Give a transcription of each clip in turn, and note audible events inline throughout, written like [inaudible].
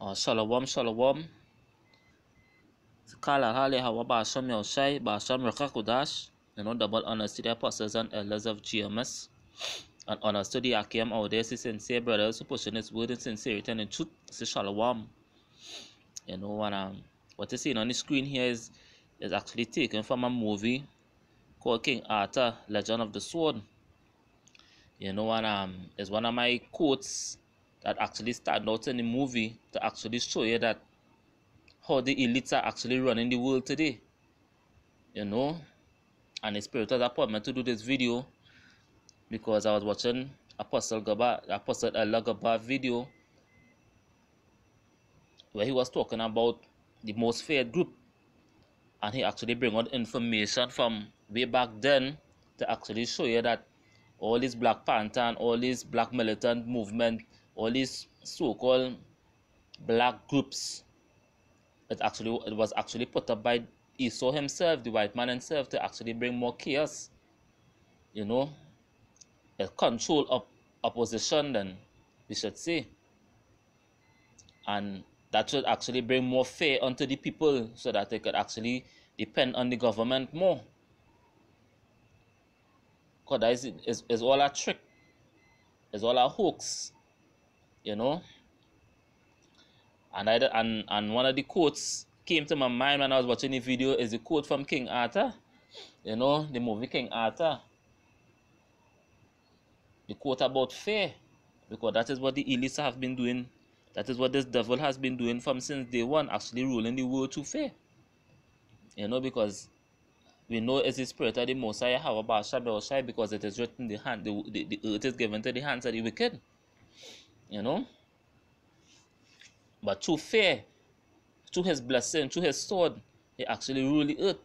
Uh, shalom, shalom. Kala hali hawa ba sham yaushe ba sham rakakudash. You know, double honors to the apostles and elders of GMS. [coughs] And honors to the Akim out there, sincere brothers who pushing his word in sincerity and in truth. Say shalom. [coughs] You know, and um, what you seeing on the screen here is is actually taken from a movie called King Arthur, Legend of the Sword. You know, and um, it's one of my quotes that actually start out in the movie to actually show you that how the elites are actually running the world today. You know, and the spirit has appointment to do this video because I was watching Apostle Gaba, Apostle Allah Gaba video where he was talking about the most feared group and he actually bring out information from way back then to actually show you that all this Black Panther and all this black militant movement, all these so-called black groups, it actually it was actually put up by Esau himself, the white man himself, to actually bring more chaos. You know, a control of opposition, then we should say, and that should actually bring more fear onto the people, so that they could actually depend on the government more. Because that is, is, is all a trick. It's all a hoax. You know? And I and, and one of the quotes came to my mind when I was watching the video is the quote from King Arthur. You know, the movie King Arthur. The quote about fear. Because that is what the elites have been doing. That is what this devil has been doing from since day one, actually ruling the world to fear. You know, because we know it's the spirit of the Messiah have about Shai because it is written the hand the, the, the earth is given to the hands of the wicked. You know? But through fear, through his blessing, through his sword, he actually ruled the earth.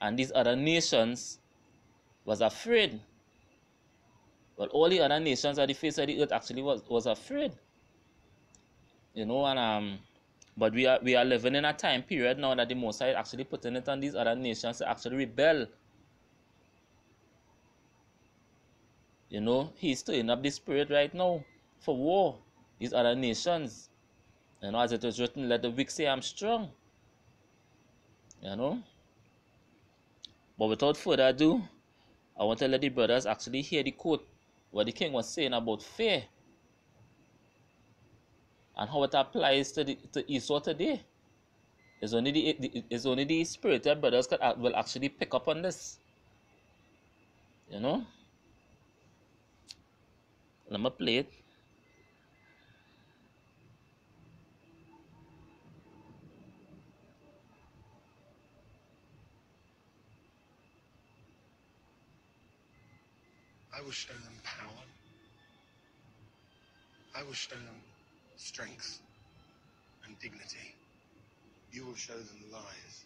And these other nations was afraid. But all the other nations at the face of the earth actually was, was afraid. You know, and um but we are we are living in a time period now that the Most High is actually putting it on these other nations to actually rebel. You know, he's stirring up the spirit right now for war. These other nations. You know, as it was written, let the weak say I'm strong. You know. But without further ado, I want to let the brothers actually hear the quote what the king was saying about fear and how it applies to the to Esau today. It's only the, it's only the spiritual brothers that will actually pick up on this. You know? Let me play it. I will show them power. I will show them strength and dignity. You will show them lies,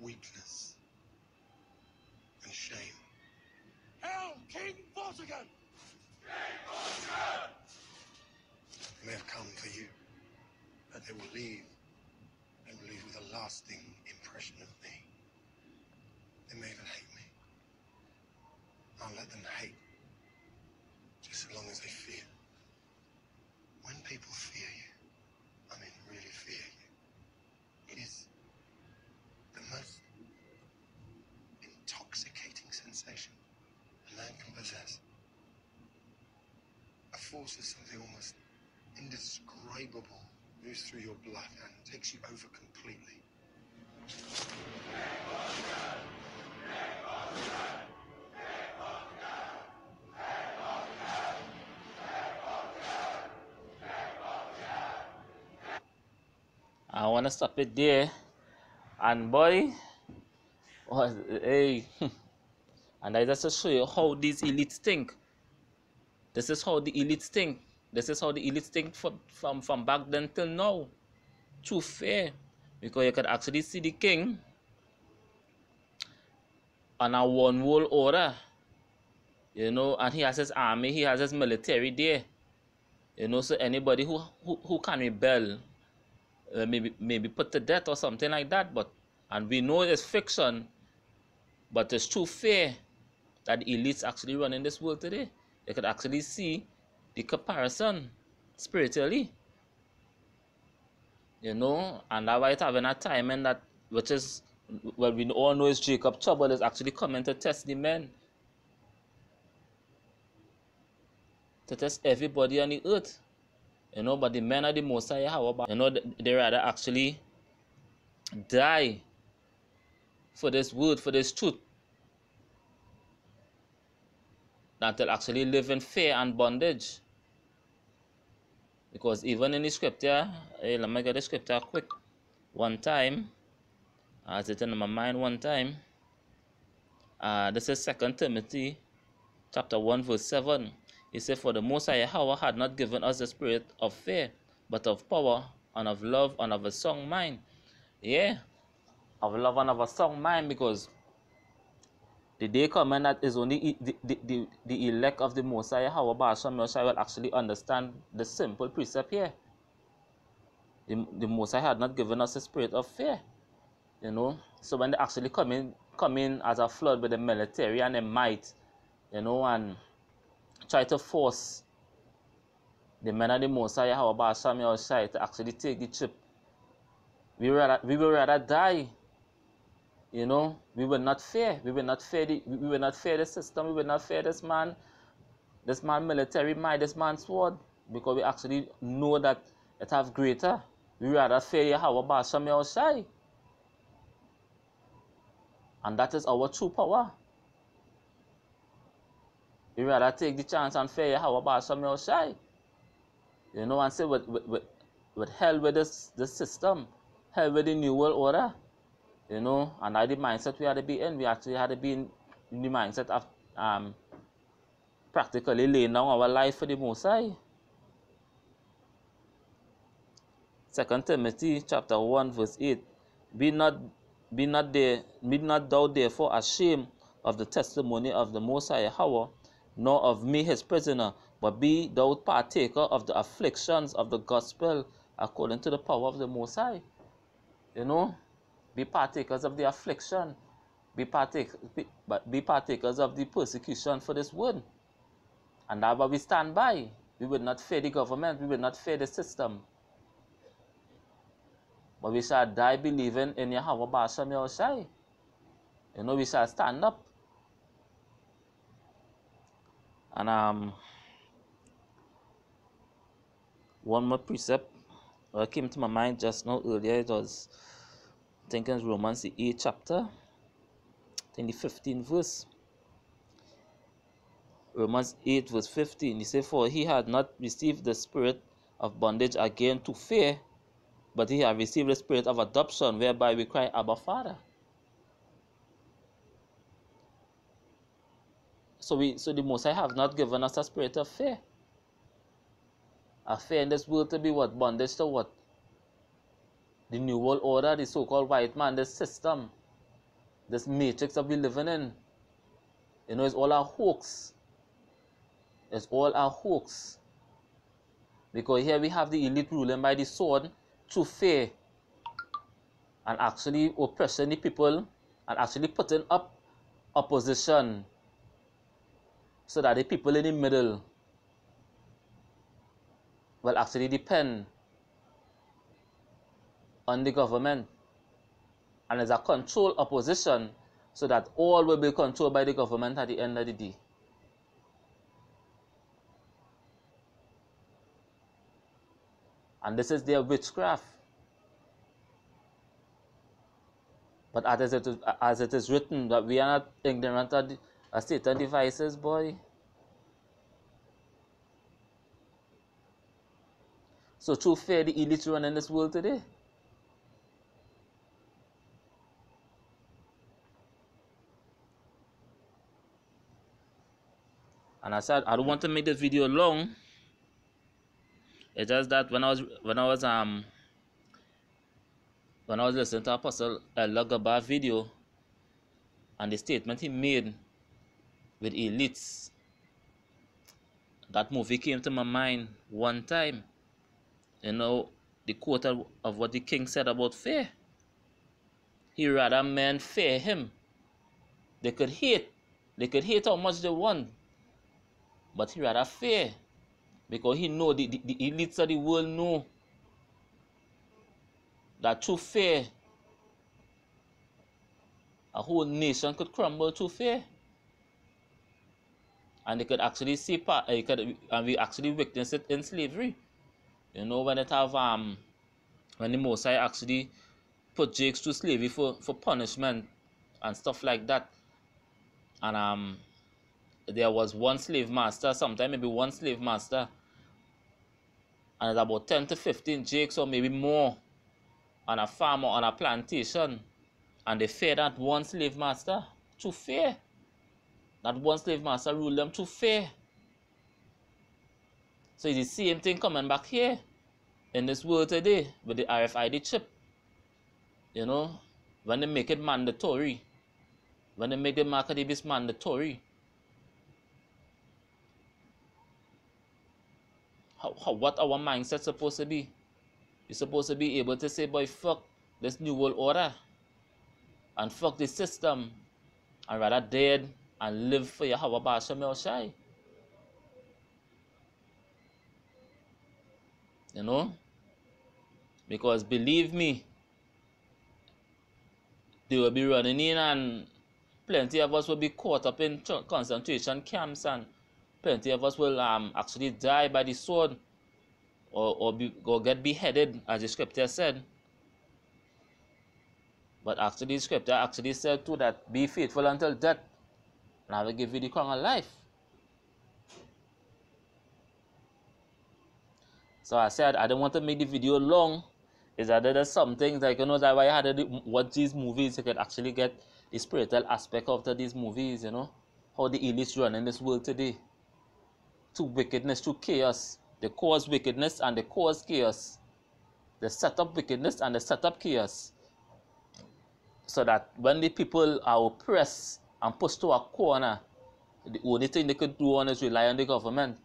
weakness, and shame. Hail King Vortigern! They have come for you, but they will leave. They will leave with a lasting impression of me. They may even hate me. I'll let them hate, just as long as they fear. When people fear you, I mean really fear you, it is the most intoxicating sensation a man can possess. A force is something almost indescribable moves through your blood and takes you over completely. I want to stop it there. And boy, was hey, [laughs] and I just show you how these elites think. This is how the elites think. This is how the elites think from from, from back then till now. Too fair. Because you can actually see the king on a one world order. You know, and he has his army, he has his military there. You know, so anybody who who, who can rebel uh, maybe maybe put to death or something like that. But and we know it's fiction, but it's true fair that the elites actually run in this world today. They could actually see the comparison spiritually. You know, and that's why it's having a timing that which is well we all know is Jacob trouble is actually coming to test the men. To test everybody on the earth. You know, but the men of the Messiah, however, you know, they rather actually die for this word, for this truth, than to actually live in fear and bondage. Because even in the scripture, hey, let me get the scripture quick. One time, as it in my mind one time, uh, this is Second Timothy chapter 1 verse 7. He said, For the Most High Yahweh had not given us the spirit of fear, but of power and of love and of a sound mind. Yeah, of love and of a sound mind because the day coming that is only the, the, the, the elect of the Messiah, however, Hashem will actually understand the simple precept here. The, the Messiah had not given us a spirit of fear. You know, so when they actually come in, come in as a flood with the military and the might, you know, and try to force the men of the Messiah, however, Hashem to actually take the chip, we, rather, we will rather die you know, we will not fear. We will not fear the we will not fear the system. We will not fear this man, this man military might, this man sword, because we actually know that it have greater. We rather fear Yahweh Basham Yahushai. And that is our true power. We rather take the chance and fear Yahweh Basham Yahushai. You know, and say with, with, with, with hell with this, this system, hell with the new world order. You know, and I the mindset we had to be in. We actually had to be in, in the mindset of um, practically laying down our life for the Most High. Second Timothy chapter 1 verse 8. Be not be not there be not thou therefore ashamed of the testimony of the Most High nor of me his prisoner, but be thou partaker of the afflictions of the gospel according to the power of the Most High. You know, be partakers of the affliction, be, partake, be, be partakers of the persecution for this word. And that's what we stand by. We will not fear the government, we will not fear the system. But we shall die believing in Yahweh Basham Yahushai. You know, we shall stand up. And um, one more precept that came to my mind just now earlier it was I think Romans the 8th chapter, in the 15th verse. Romans 8 verse 15, he said, For he had not received the spirit of bondage again to fear, but he had received the spirit of adoption, whereby we cry, Abba Father. So we so the Most High have not given us a spirit of fear. A fear in this world to be what? Bondage to what? the New World Order, the so-called white man, this system, this matrix that we're living in, you know, it's all a hoax. It's all a hoax. Because here we have the elite ruling by the sword to fear and actually oppressing the people and actually putting up opposition so that the people in the middle will actually depend on the government and as a control opposition so that all will be controlled by the government at the end of the day. And this is their witchcraft. But as it is, as it is written, that we are not ignorant of, the, of Satan devices, boy. So, true fair the elite run in this world today. and I said I don't want to make this video long it's just that when I was when I was um when I was listening to Apostle Elder video and the statement he made with elites. That movie came to my mind one time you know the quote of what the king said about fear. He rather men fear him. They could hate they could hate how much they want but he rather fear because he know the, the, the elites of the world know that through fear, a whole nation could crumble through fear. And they could actually see part, uh, could, and we actually witness it in slavery. You know, when it have um when the Mosai actually put Jakes to slavery for, for punishment and stuff like that. And um there was one slave master, sometime maybe one slave master, and about 10 to 15 jakes or maybe more on a farm or on a plantation, and they fear that one slave master to fear. That one slave master rule them to fear. So it's the same thing coming back here in this world today with the RFID chip. You know, when they make it mandatory, when they make the market mandatory, how, how, what our mindset supposed to be. You're supposed to be able to say, boy, fuck this new world order and fuck this system and rather dead and live for your Hawa Basha Shai. You know? Because believe me, they will be running in and plenty of us will be caught up in concentration camps and plenty of us will um, actually die by the sword or, or, be, or get beheaded, as the scripture said. But actually, the scripture actually said too that be faithful until death, I will give you the crown of life. So I said I don't want to make the video long. Is that there's some things like you know that why I had to watch these movies, you could actually get the spiritual aspect of these movies, you know, how the elites run in this world today to wickedness, to chaos. They cause wickedness and they cause chaos. They set up wickedness and they set up chaos. So that when the people are oppressed and pushed to a corner, the only thing they could do on is rely on the government.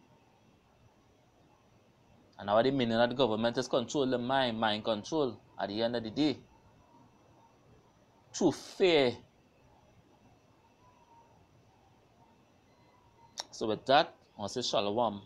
And now the meaning of the government is control the mind, mind control at the end of the day. Through fear. So with that, I say shalom.